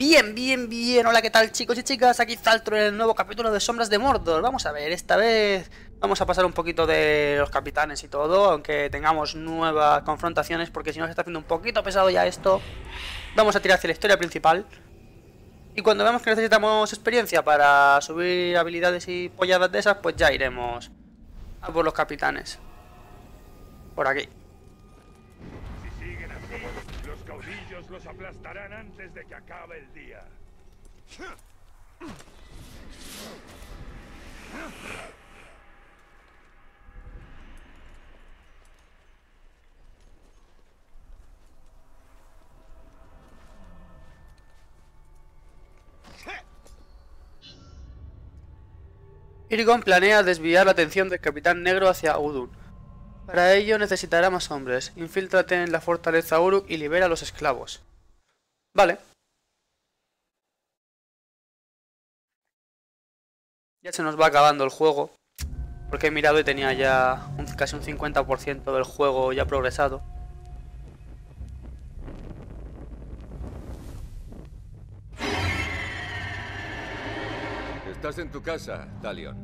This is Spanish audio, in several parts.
Bien, bien, bien. Hola, ¿qué tal chicos y chicas? Aquí Zaltro en el nuevo capítulo de Sombras de Mordor. Vamos a ver, esta vez vamos a pasar un poquito de los capitanes y todo, aunque tengamos nuevas confrontaciones, porque si no se está haciendo un poquito pesado ya esto. Vamos a tirar hacia la historia principal. Y cuando vemos que necesitamos experiencia para subir habilidades y polladas de esas, pues ya iremos a por los capitanes. Por aquí. Los caudillos los aplastarán antes de que acabe el. Irgon planea desviar la atención del Capitán Negro hacia Udun. Para ello necesitará más hombres. Infíltrate en la fortaleza Uruk y libera a los esclavos. Vale. Ya se nos va acabando el juego. Porque he mirado y tenía ya un- casi un 50% del juego ya progresado. Estás en tu casa, Talion.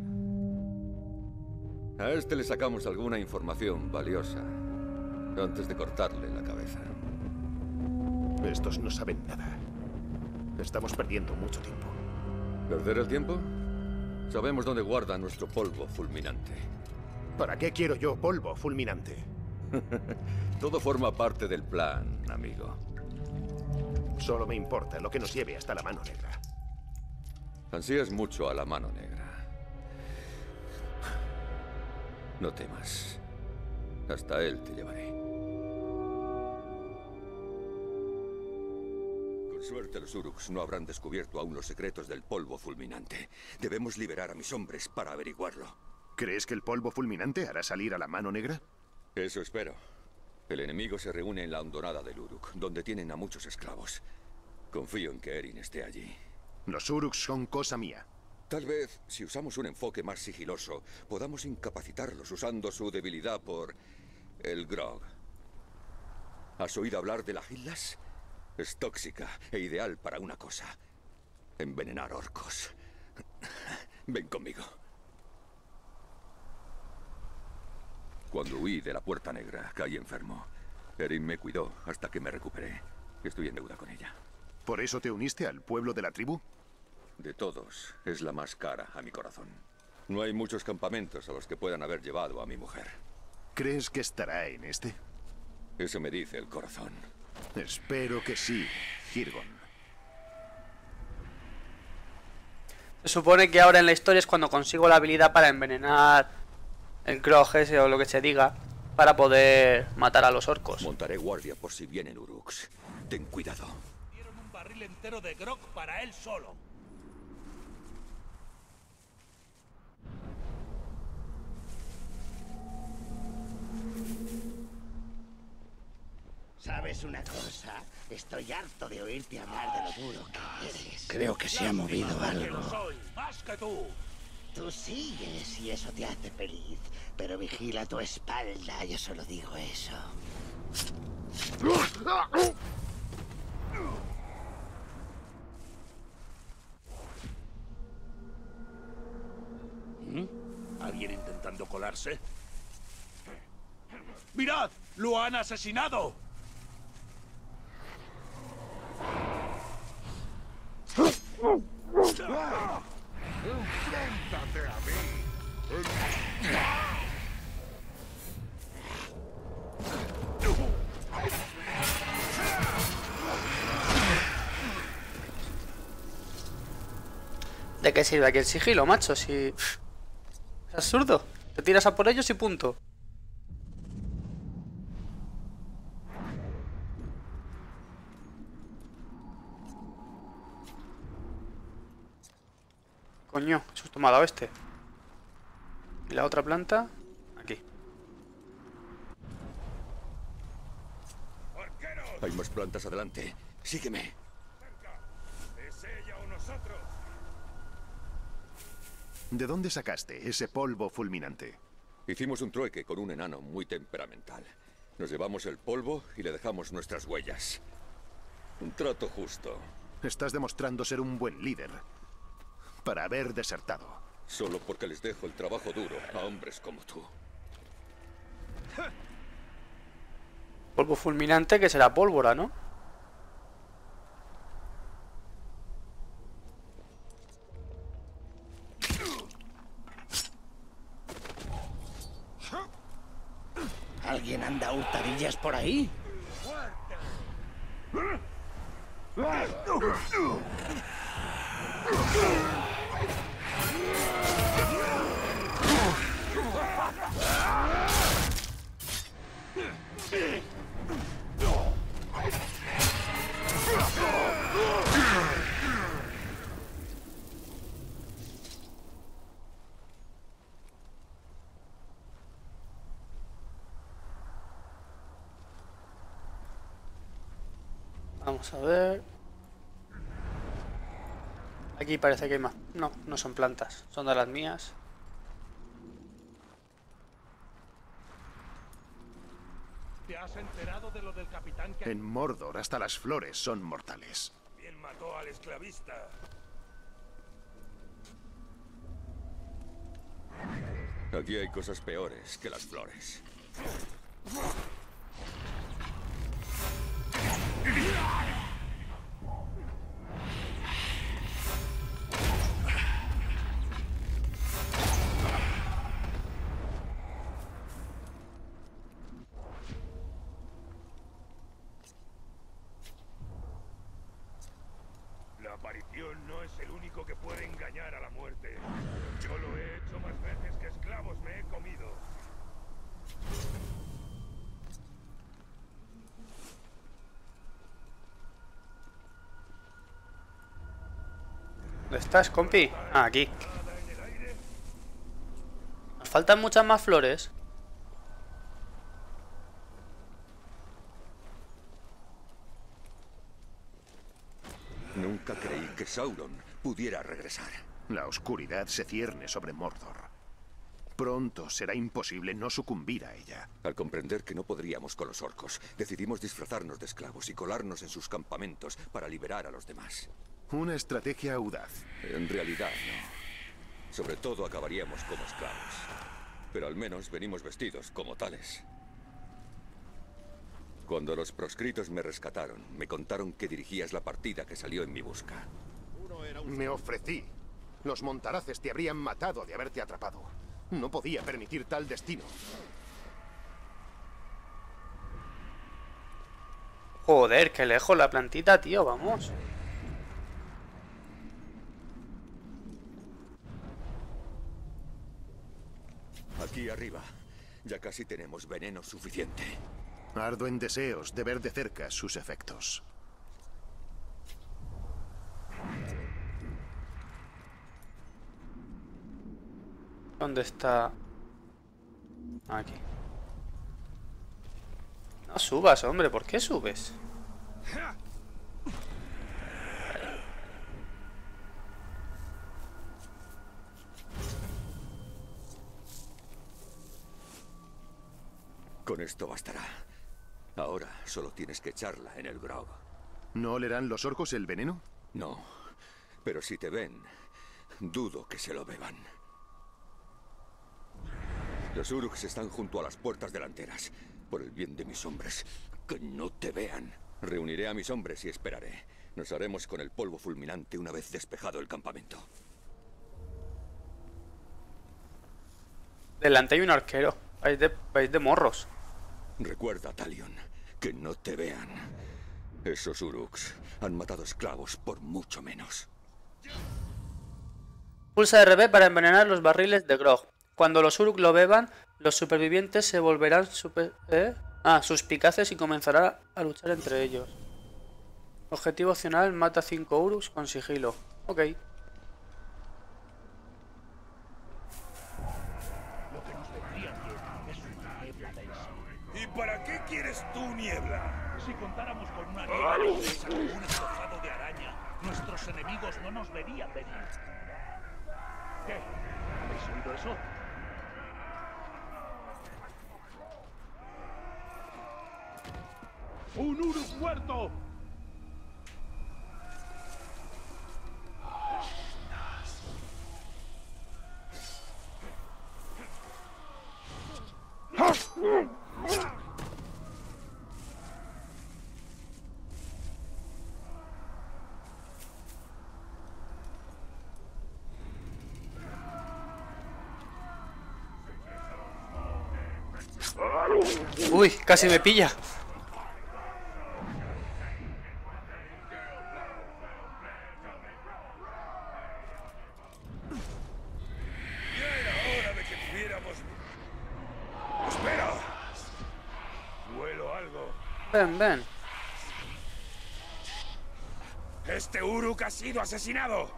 A este le sacamos alguna información valiosa antes de cortarle la cabeza. Estos no saben nada. Estamos perdiendo mucho tiempo. ¿Perder el tiempo? Sabemos dónde guarda nuestro polvo fulminante. ¿Para qué quiero yo polvo fulminante? Todo forma parte del plan, amigo. Solo me importa lo que nos lleve hasta la mano negra. Ansías mucho a la mano negra. No temas. Hasta él te llevaré. Suerte los Uruks no habrán descubierto aún los secretos del polvo fulminante. Debemos liberar a mis hombres para averiguarlo. ¿Crees que el polvo fulminante hará salir a la mano negra? Eso espero. El enemigo se reúne en la hondonada del Uruk, donde tienen a muchos esclavos. Confío en que Erin esté allí. Los Uruks son cosa mía. Tal vez, si usamos un enfoque más sigiloso, podamos incapacitarlos usando su debilidad por el grog. ¿Has oído hablar de la Hillas? Es tóxica e ideal para una cosa. Envenenar orcos. Ven conmigo. Cuando huí de la Puerta Negra, caí enfermo. Erin me cuidó hasta que me recuperé. Estoy en deuda con ella. ¿Por eso te uniste al pueblo de la tribu? De todos, es la más cara a mi corazón. No hay muchos campamentos a los que puedan haber llevado a mi mujer. ¿Crees que estará en este? Eso me dice el corazón. Espero que sí, Girgon. Se supone que ahora en la historia es cuando consigo la habilidad para envenenar el Krog ese o lo que se diga para poder matar a los orcos. Montaré guardia por si vienen Uruks. Ten cuidado. Dieron un barril entero de grog para él solo. ¿Sabes una cosa? Estoy harto de oírte hablar de lo duro que eres. Creo que se ha movido algo. lo soy, más que tú. Tú sigues y eso te hace feliz. Pero vigila tu espalda, yo solo digo eso. ¿Alguien intentando colarse? ¡Mirad! ¡Lo han asesinado! ¿De qué sirve aquí el sigilo, macho? Si... Es absurdo. Te tiras a por ellos y punto. Coño, susto me ha dado este. ¿Y la otra planta? Aquí. ¡Arqueros! Hay más plantas adelante. Sígueme. ¿Es ella o nosotros? ¿De dónde sacaste ese polvo fulminante? Hicimos un trueque con un enano muy temperamental. Nos llevamos el polvo y le dejamos nuestras huellas. Un trato justo. Estás demostrando ser un buen líder para haber desertado. Solo porque les dejo el trabajo duro a hombres como tú. Polvo fulminante que será pólvora, ¿no? ¿Alguien anda a hurtadillas por ahí? Vamos a ver. Aquí parece que hay más. No, no son plantas. Son de las mías. ¿Te has enterado de lo del capitán que En Mordor hasta las flores son mortales. también mató al esclavista? Aquí hay cosas peores que las flores. ¿Dónde estás, compi? Ah, aquí. Nos faltan muchas más flores. Nunca creí que Sauron pudiera regresar. La oscuridad se cierne sobre Mordor. Pronto será imposible no sucumbir a ella. Al comprender que no podríamos con los orcos, decidimos disfrazarnos de esclavos y colarnos en sus campamentos para liberar a los demás. Una estrategia audaz. En realidad, no. Sobre todo acabaríamos como esclavos. Pero al menos venimos vestidos como tales. Cuando los proscritos me rescataron, me contaron que dirigías la partida que salió en mi busca. Me ofrecí. Los montaraces te habrían matado de haberte atrapado. No podía permitir tal destino. Joder, qué lejos la plantita, tío, vamos. Aquí arriba, ya casi tenemos veneno suficiente. Ardo en deseos de ver de cerca sus efectos. ¿Dónde está? Aquí. No subas, hombre, ¿por qué subes? Con esto bastará. Ahora solo tienes que echarla en el grog. ¿No olerán los orcos el veneno? No, pero si te ven, dudo que se lo beban. Los Uruks están junto a las puertas delanteras. Por el bien de mis hombres, que no te vean. Reuniré a mis hombres y esperaré. Nos haremos con el polvo fulminante una vez despejado el campamento. Delante hay un arquero. Vais de, vais de morros. Recuerda, Talion, que no te vean. Esos Uruks han matado esclavos por mucho menos. Pulsa RB para envenenar los barriles de Grog. Cuando los Uruk lo beban, los supervivientes se volverán super... ¿eh? Ah, suspicaces y comenzarán a luchar entre ellos. Objetivo opcional, mata 5 Uruks con sigilo. Ok. niebla. Si contáramos con una niebla gruesa como un estofado de araña, nuestros enemigos no nos verían venir. ¿Qué? ¿Habéis oído eso? ¡Un Uruk muerto! Oh, Casi me pilla. Ven, ven. Este Uruk ha sido asesinado.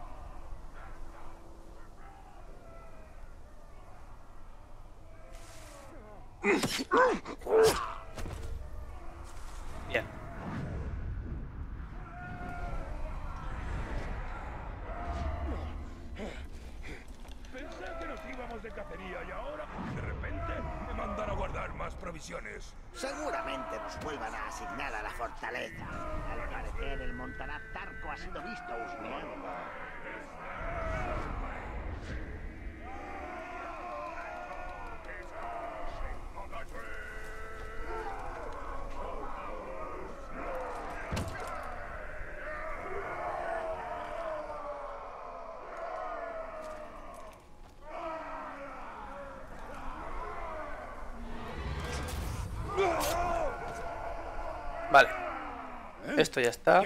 ya está.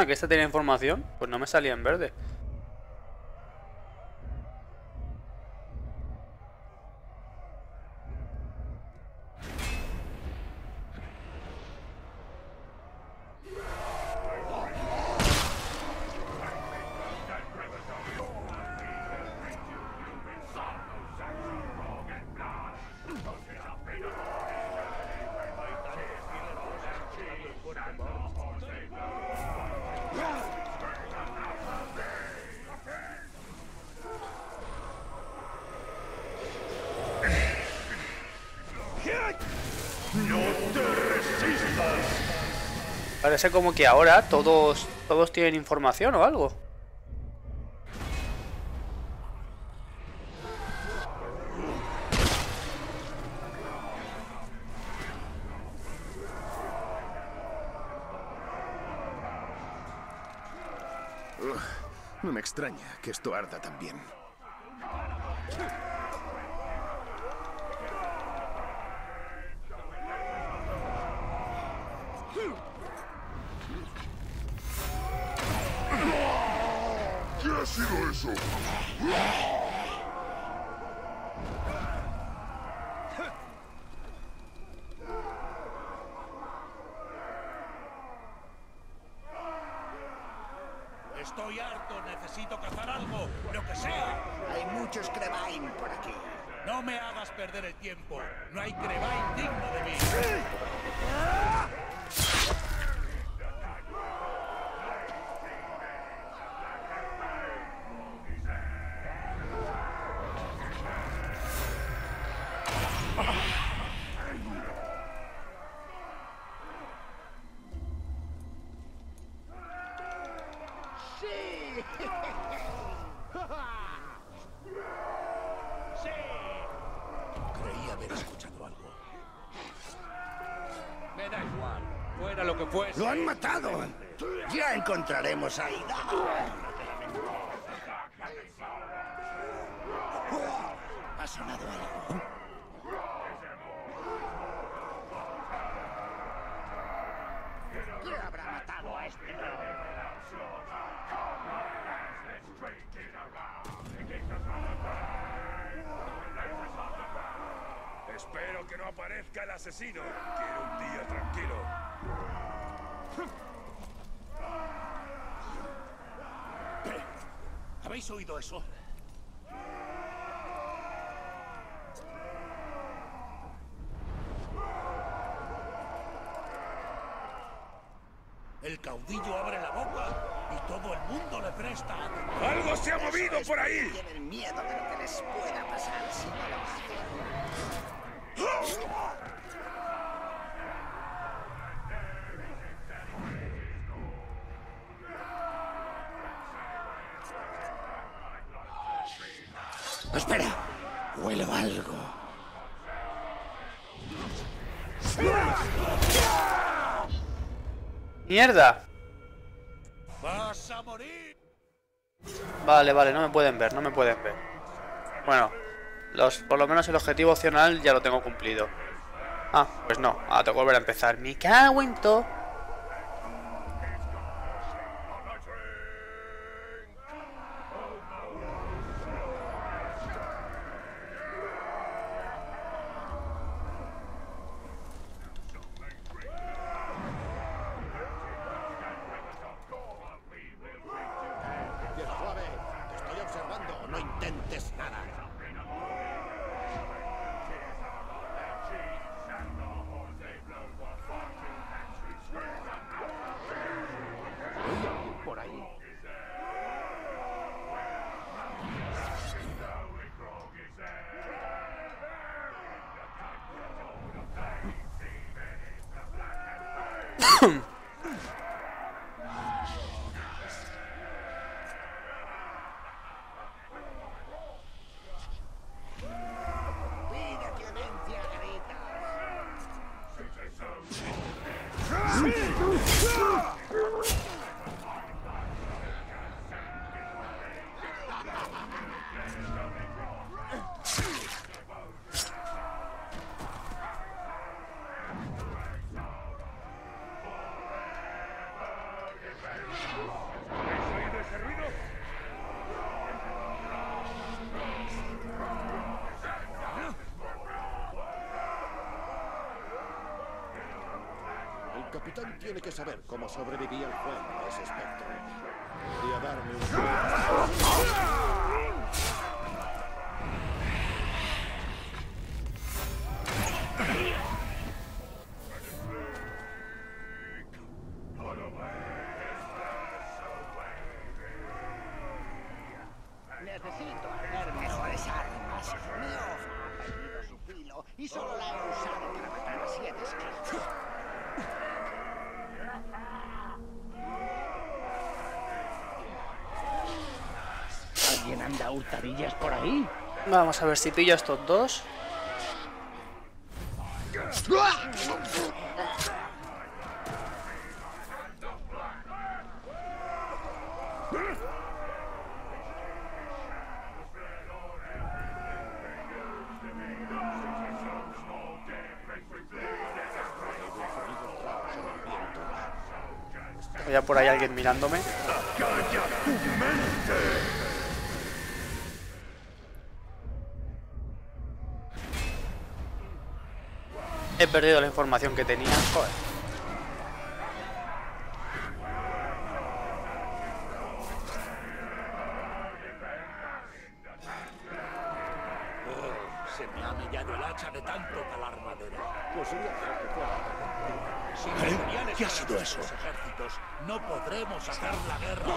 Ah, que esta tiene información. Pues no me salía en verde. Parece como que ahora todos, todos tienen información o algo. No me extraña que esto arda también. Hmm. 白いぞ Lo han matado. Ya encontraremos a Ida. Espera, huelo algo. ¡Mierda! ¡Vas a morir! Vale, vale, no me pueden ver, no me pueden ver. Bueno, los, por lo menos el objetivo opcional ya lo tengo cumplido. Ah, pues no, ahora tengo que volver a empezar. Me cago en todo. Empieza suave. Te estoy observando. No intentes nada. Hay alguien por ahí. Pide clemencia, grita. ¿Habéis oído ese ruido? El tiene que saber cómo sobrevivía el juego a ese espectro. Necesito hacer mejores armas. Miof ha perdido su filo y solo la he usado para matar a siete esclavos. ¿Alguien anda a hurtadillas por ahí? Vamos a ver si pillo estos dos. Había por ahí alguien mirándome. He perdido la información que tenía. Joder. Se me ha mellado el hacha de tanto talar madera. Pues ¿Eh? ¿Qué ha sido eso? nuestros ejércitos no podremos hacer la guerra.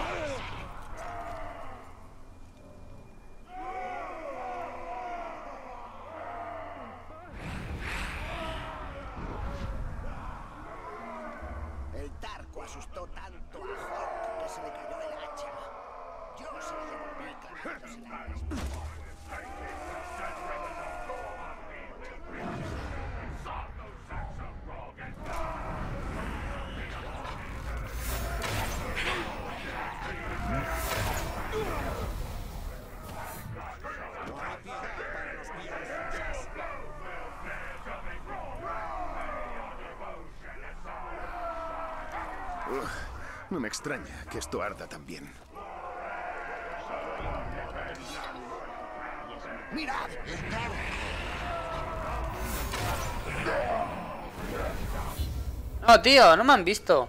El Tarco asustó tanto a Hawk que se le cayó el hacha. Yo se la devolví clavándosela en el estómago. Ugh, no me extraña que esto arda también. No, tío, no me han visto.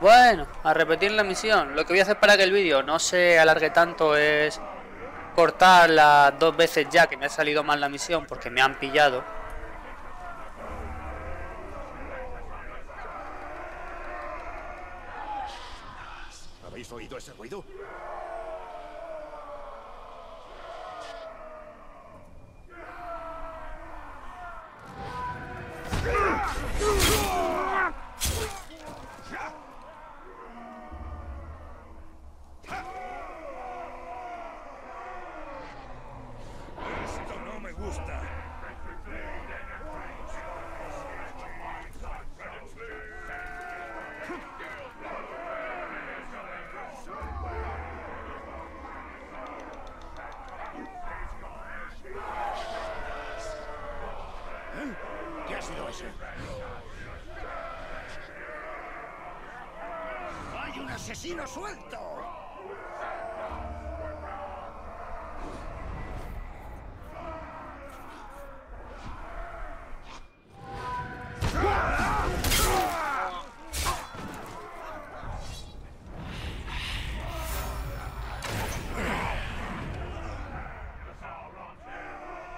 Bueno, a repetir la misión. Lo que voy a hacer para que el vídeo no se alargue tanto es cortar las dos veces ya que me ha salido mal la misión porque me han pillado. ¿Habéis oído ese ruido?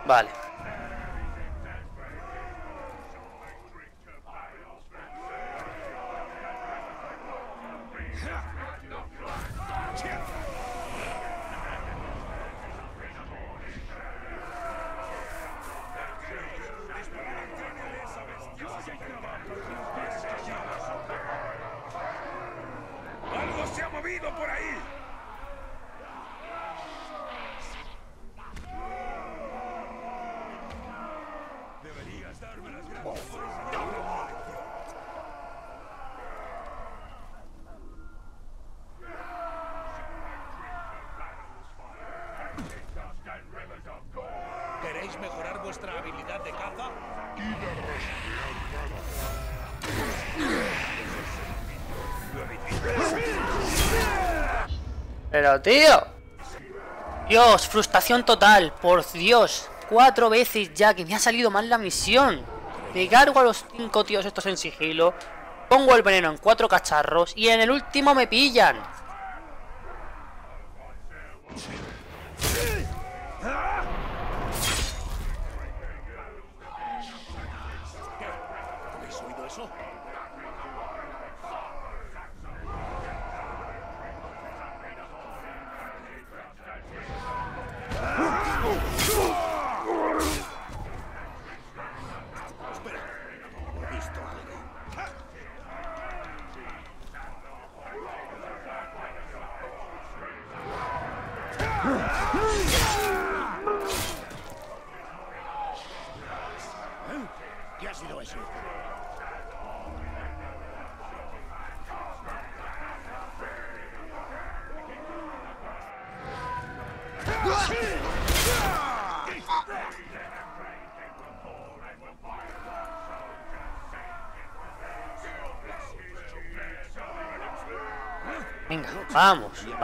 Vale. ¡Algo se ha movido por ahí! Deberías darme las gracias por enseñarme una lección. ¿Queréis mejorar vuestra habilidad de caza? Tío. Dios, frustración total. Por Dios. Cuatro veces ya que me ha salido mal la misión. Me cargo a los cinco tíos estos en sigilo. Pongo el veneno en cuatro cacharros y en el último me pillan.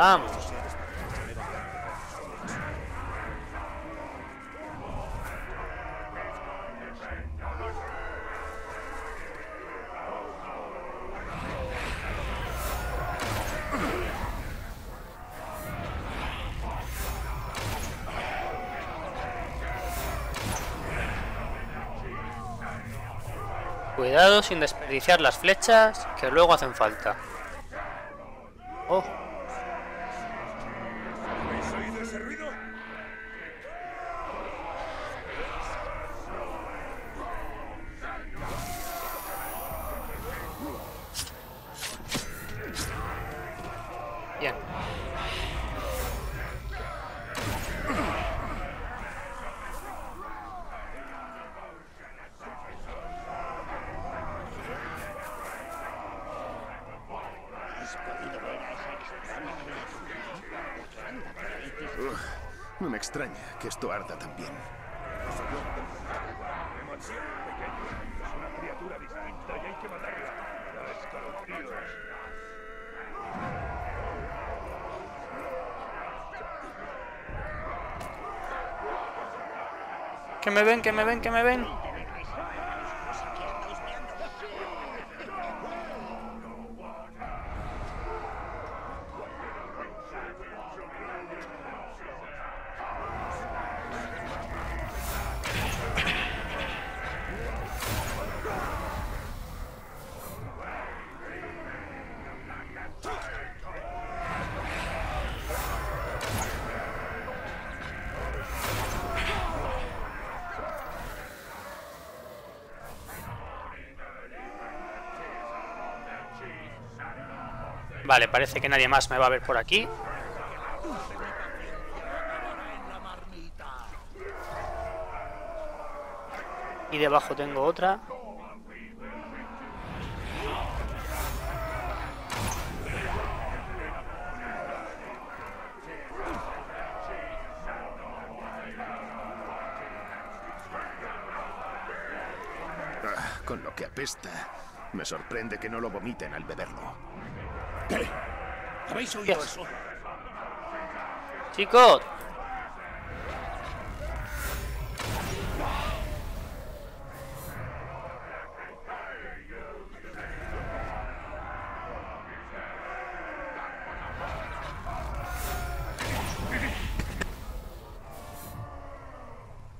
Vamos. Cuidado sin desperdiciar las flechas que luego hacen falta. Oh, ¿Habéis oído ese ruido? bien. ¿Has podido ver a esa extraña criatura? Ugh, no me extraña que esto arda también. Demasiado pequeño. Es una criatura distinta y hay que matarla. Da escalofríos. Que me ven, que me ven, que me ven. Vale, parece que nadie más me va a ver por aquí. Y debajo tengo otra. Ah, con lo que apesta. Me sorprende que no lo vomiten al beberlo. ¿Habéis oído Yes. eso? Chicos,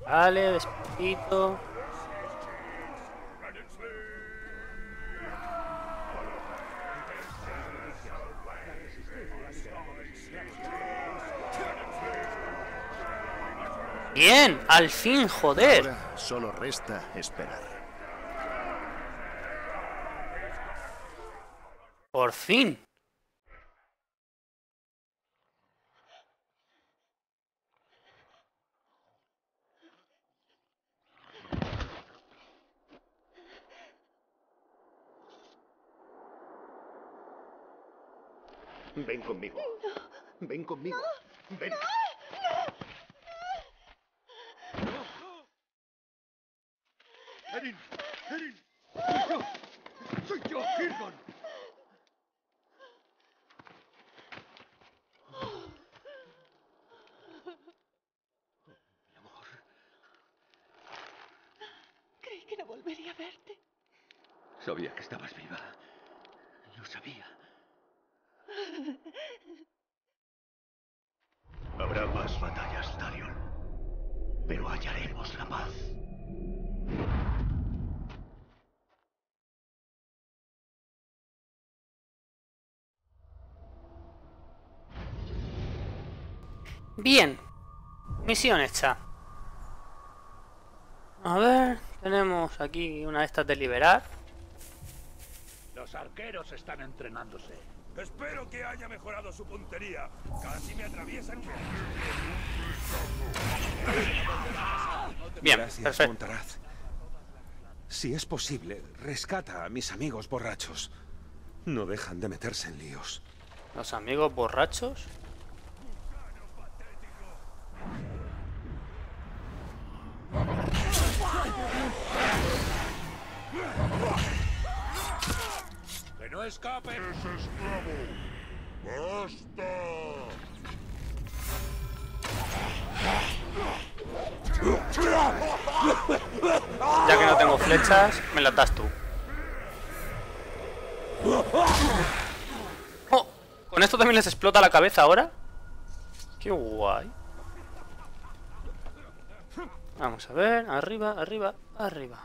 Vale, despacito. Bien, al fin, joder. Ahora solo resta esperar. Por fin. Ven conmigo. Ven conmigo. Ven. ¡Erin! ¡Erin! ¡Soy yo! ¡Soy yo, Kirgon! Creí que no volvería a verte. Sabía que estabas viva. Lo sabía. Habrá más batallas, Darion. Pero hallaremos la paz. Bien. Misión hecha. A ver, tenemos aquí una de estas de liberar. Los arqueros están entrenándose. Espero que haya mejorado su puntería. Casi me atraviesan un... Bien, Gracias, perfecto. Montaraz. Si es posible, rescata a mis amigos borrachos. No dejan de meterse en líos. Los amigos borrachos. No escapen! ¡Es esclavo! ¡Basta! Ya que no tengo flechas, me las das tú. Oh, ¿Con esto también les explota la cabeza ahora? Qué guay. Vamos a ver, arriba, arriba, arriba.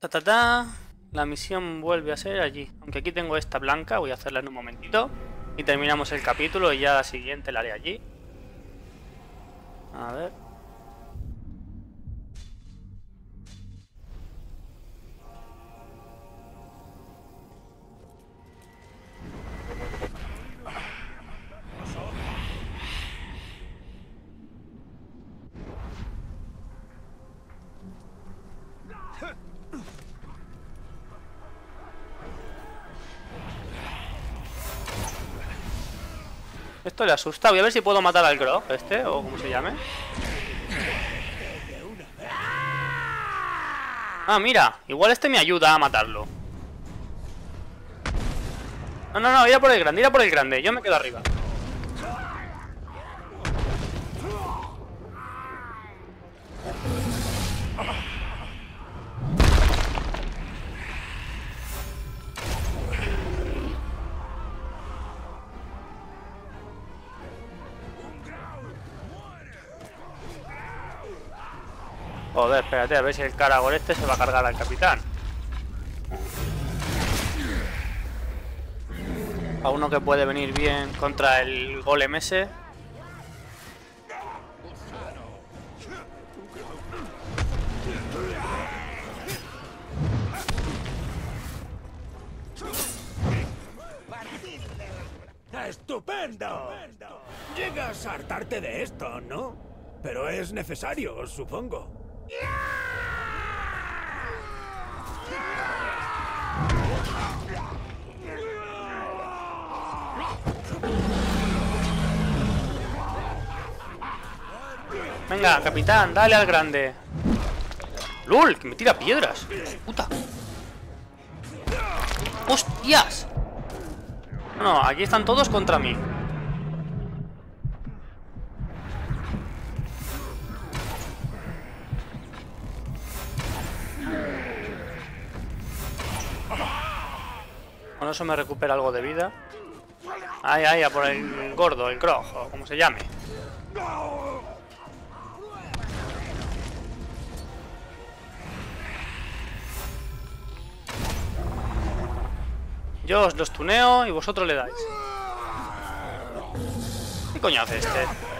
Ta ta ta. La misión vuelve a ser allí. Aunque aquí tengo esta blanca, voy a hacerla en un momentito. Y terminamos el capítulo y ya la siguiente la haré allí. A ver. Esto le asusta. Voy a ver si puedo matar al Grog, este, o como se llame. Ah, mira. Igual este me ayuda a matarlo. No, no, no. Ir a por el grande, ir a por el grande. Yo me quedo arriba. Joder, espérate, a ver si el caragol este se va a cargar al capitán. A uno que puede venir bien contra el golem ese. ¡Estupendo! Llegas a hartarte de esto, ¿no? Pero es necesario, supongo. Venga, capitán, dale al grande. ¡Lul! Que me tira piedras. ¡Puta! ¡Hostias! No, aquí están todos contra mí. Eso me recupera algo de vida. Ay, ay, a por el gordo, el Krog, o como se llame. Yo os los tuneo y vosotros le dais. ¿Qué coño hace este?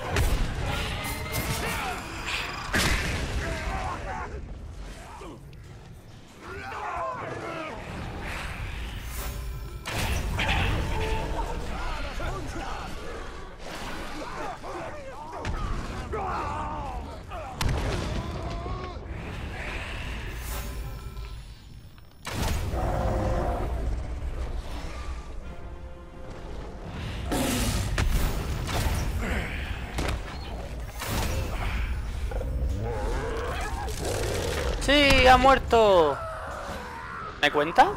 ¡Ha muerto! ¿Me cuenta?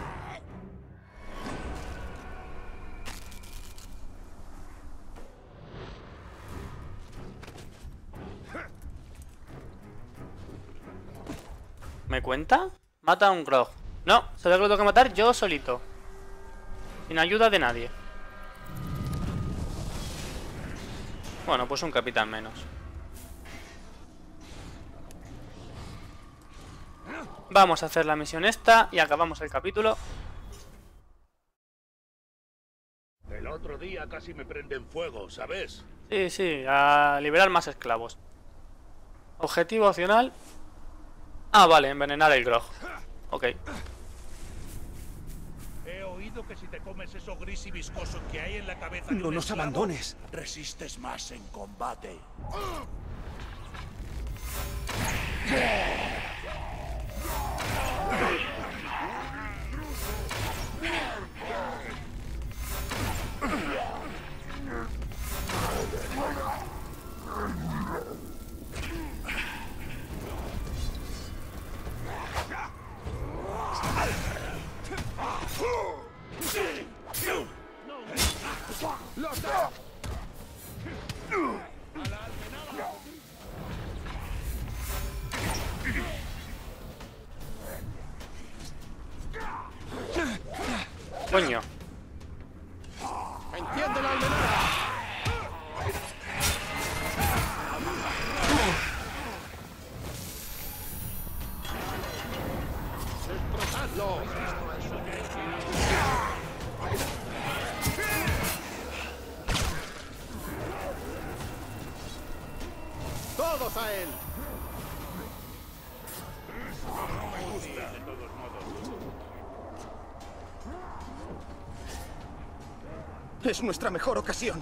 ¿Me cuenta? Mata a un Grog. No, se lo tengo que matar yo solito. Sin ayuda de nadie. Bueno, pues un capitán menos. Vamos a hacer la misión esta y acabamos el capítulo. El otro día casi me prenden fuego, ¿sabes? Sí, sí, a liberar más esclavos. Objetivo opcional. Ah, vale, envenenar el grog. Ok. He oído que si te comes eso gris y viscoso que hay en la cabeza No nos esclavo, abandones. Resistes más en combate. finish Coño. Es nuestra mejor ocasión.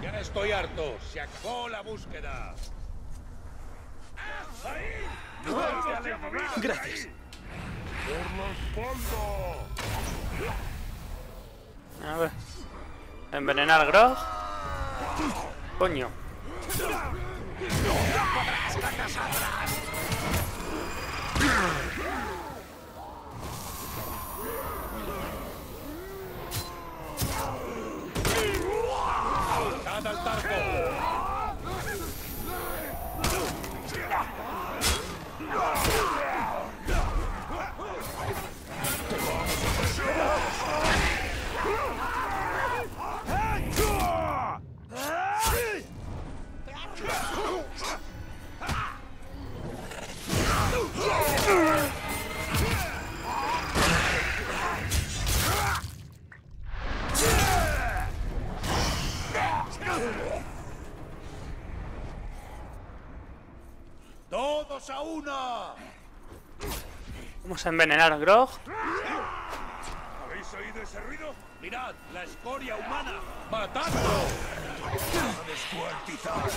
Ya estoy harto. Se acabó la búsqueda. Gracias. A ver. Envenenar grog. Coño. ¡Dad una! Vamos a envenenar a grog. Habéis ¿Habéis oído ese ruido? Mirad, la escoria humana. ¡Matadlo! ¡A descuartizar!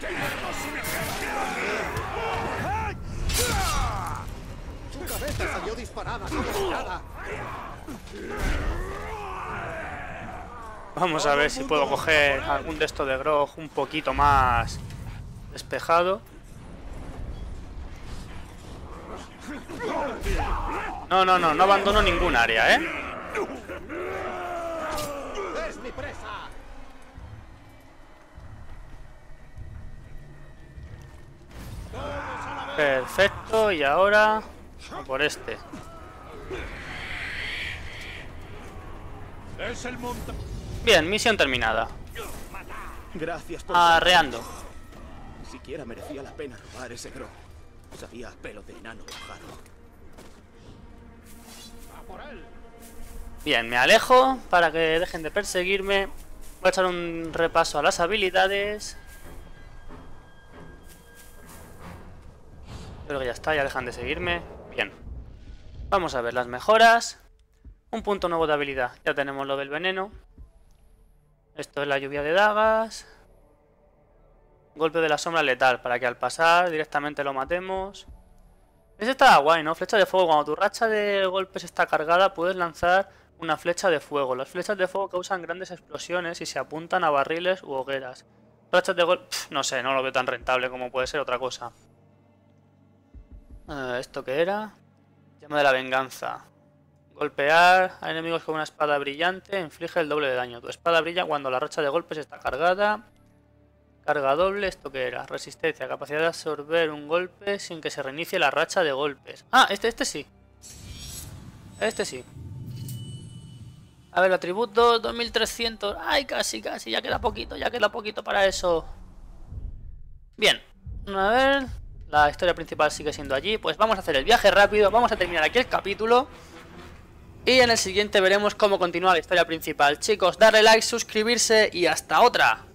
¡Tenemos un ejército ¡Su cabeza salió disparada, no nada! Vamos a ver si puedo coger algún de estos de Grog un poquito más despejado. No, no, no, no abandono ningún área, ¿eh? Perfecto, y ahora por este. Es el monta... Bien, misión terminada. Gracias por... Arreando. Ni siquiera merecía la pena robar ese grog. Sabía a pelo de enano mojado. Bien, me alejo para que dejen de perseguirme. Voy a echar un repaso a las habilidades. Creo que ya está, ya dejan de seguirme. Bien. Vamos a ver las mejoras. Un punto nuevo de habilidad. Ya tenemos lo del veneno. Esto es la lluvia de dagas. Golpe de la sombra letal, para que al pasar directamente lo matemos. Ese está guay, ¿no? Flecha de fuego. Cuando tu racha de golpes está cargada, puedes lanzar una flecha de fuego. Las flechas de fuego causan grandes explosiones y se apuntan a barriles u hogueras. Rachas de golpe... No sé, no lo veo tan rentable como puede ser otra cosa. Eh, ¿Esto qué era? Llama de la venganza. Golpear a enemigos con una espada brillante inflige el doble de daño. Tu espada brilla cuando la racha de golpes está cargada. Carga doble, ¿esto qué era? Resistencia, capacidad de absorber un golpe sin que se reinicie la racha de golpes. Ah, este, este sí. Este sí. A ver, atributo 2300. Ay, casi, casi. Ya queda poquito, ya queda poquito para eso. Bien. A ver. La historia principal sigue siendo allí. Pues vamos a hacer el viaje rápido. Vamos a terminar aquí el capítulo. Y en el siguiente veremos cómo continúa la historia principal. Chicos, darle like, suscribirse y hasta otra.